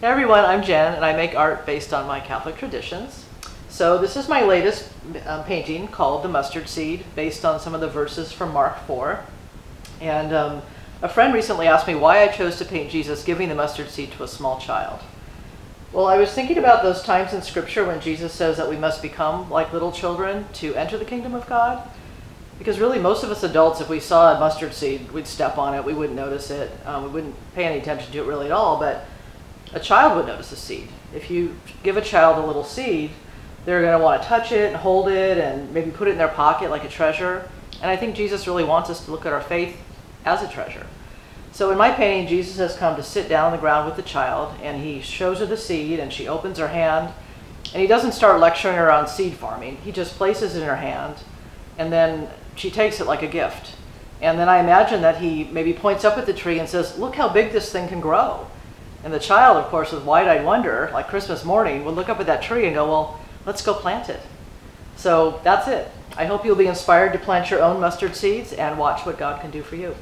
Hey everyone, I'm Jen and I make art based on my Catholic traditions. So this is my latest um, painting called The Mustard Seed based on some of the verses from Mark 4. And um, a friend recently asked me why I chose to paint Jesus giving the mustard seed to a small child. Well, I was thinking about those times in scripture when Jesus says that we must become like little children to enter the kingdom of God. Because really, most of us adults, if we saw a mustard seed, we'd step on it, we wouldn't notice it, um, we wouldn't pay any attention to it really at all. But a child would notice a seed. If you give a child a little seed, they're going to want to touch it and hold it and maybe put it in their pocket like a treasure. And I think Jesus really wants us to look at our faith as a treasure. So in my painting, Jesus has come to sit down on the ground with the child and he shows her the seed and she opens her hand. And he doesn't start lecturing her on seed farming. He just places it in her hand and then she takes it like a gift. And then I imagine that he maybe points up at the tree and says, Look how big this thing can grow. And the child, of course, with wide eyed wonder, like Christmas morning, would look up at that tree and go, Well, let's go plant it. So that's it. I hope you'll be inspired to plant your own mustard seeds and watch what God can do for you.